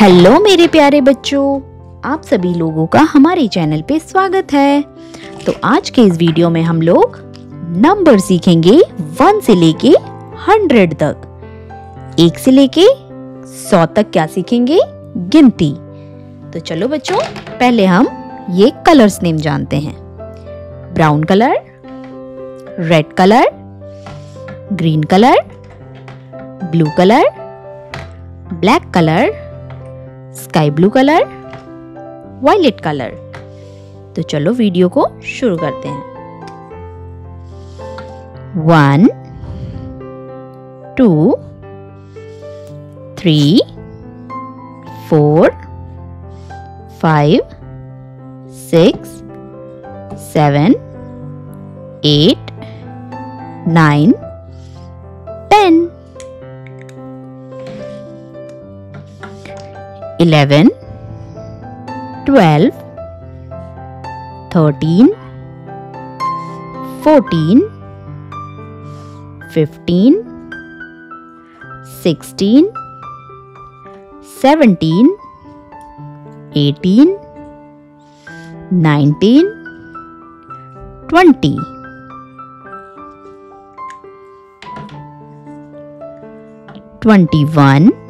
Hello मेरे प्यारे बच्चों, आप सभी लोगों का हमारे चैनल पे स्वागत है। तो आज के इस वीडियो में हम लोग नंबर सीखेंगे वन से लेके हंड्रेड तक। एक से लेके सौ तक क्या सीखेंगे? गिनती। तो चलो बच्चों, पहले हम ये कलर्स नेम जानते हैं। Brown colour red colour green colour blue colour black colour sky blue colour, violet colour. तो चलो वीडियो को शुरू करते हैं। One, two, three, four, five, six, seven, eight, nine 11 12 13 14 15 16 17 18 19 20 21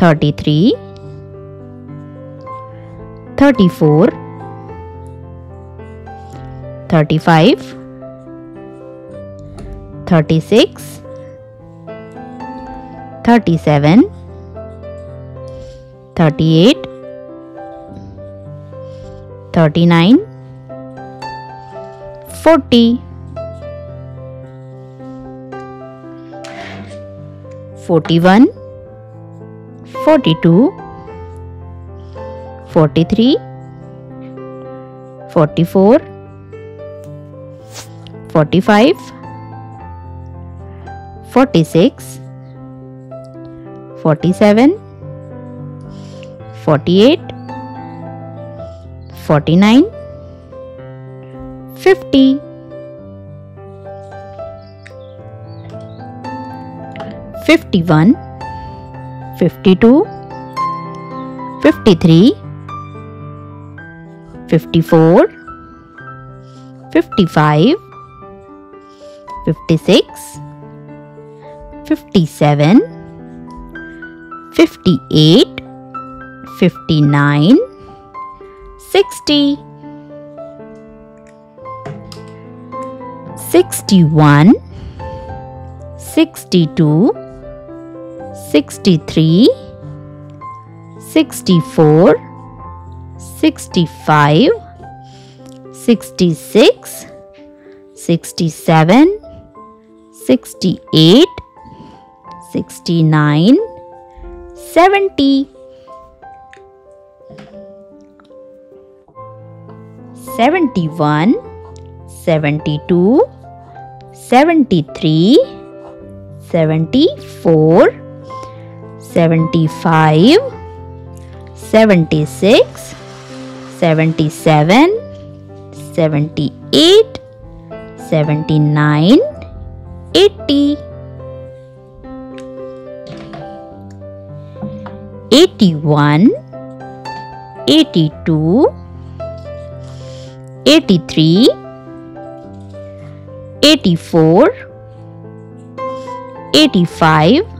33 34 35 36 37 38 39 40 41 42 43 44 45 46 47 48 49 50 51 52 53 54 55 56 57 58 59 60 61 62 63 64 65 66 67 68 69 70 71 72 73 74 75 76 77 78 79 80 81 82 83 84 85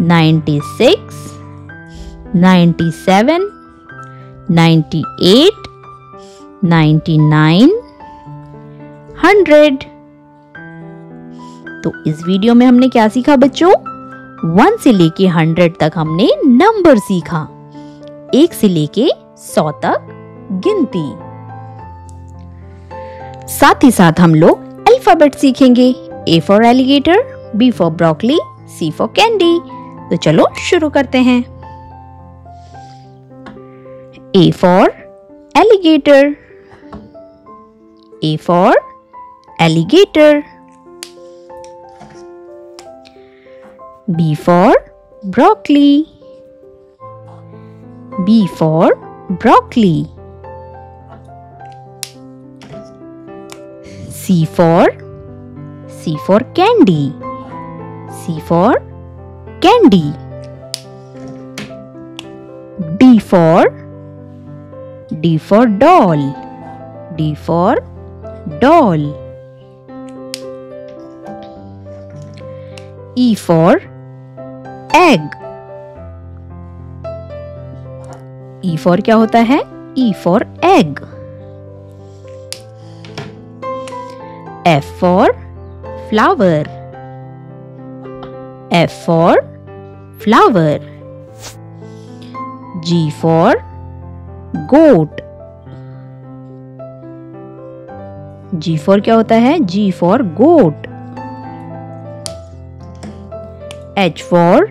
ninety six ninety seven ninety eight ninety nine hundred तो इस video में हमने क्या सीखा बच्चों? वन से लेके हंड्रेड तक हमने नंबर सीखा। एक से लेके सौ तक गिनती। साथ ही साथ हम लोग अल्फ़ाबेट सीखेंगे। A for alligator B for broccoli C for candy तो चलो शुरू करते हैं। A for alligator A for alligator B for broccoli B for broccoli C for C for candy C for candy. D for D for doll. D for doll. E for egg E for क्या होता है E for egg F for flower F for flower G for goat G for क्या होता है G for goat H for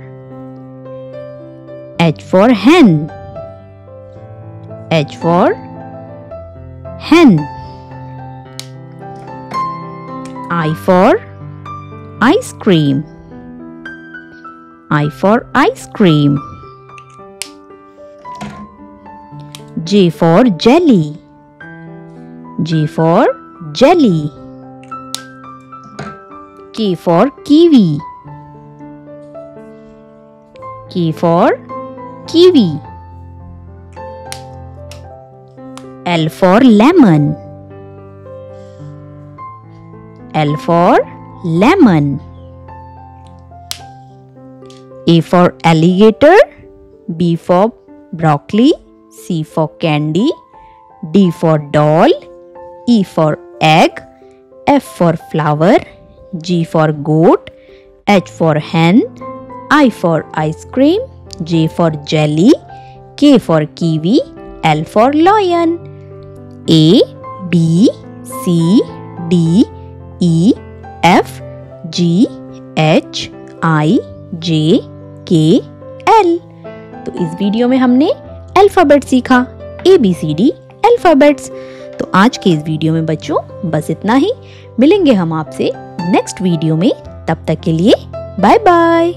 H for hen H for hen I for ice cream I for ice cream J for jelly J for jelly K for kiwi K for kiwi. L for lemon. L for lemon. A for alligator. B for broccoli. C for candy. D for doll. E for egg. F for flower. G for goat. H for hen. I for ice cream, J for jelly, K for kiwi, L for lion. A, B, C, D, E, F, G, H, I, J, K, L तो इस video में हमने alphabet सीखा A B C D alphabets तो आज के इस video में बच्चों बस इतना ही। मिलेंगे हम आपसे नेक्स्ट वीडियो में। तब तक के लिए बाय बाय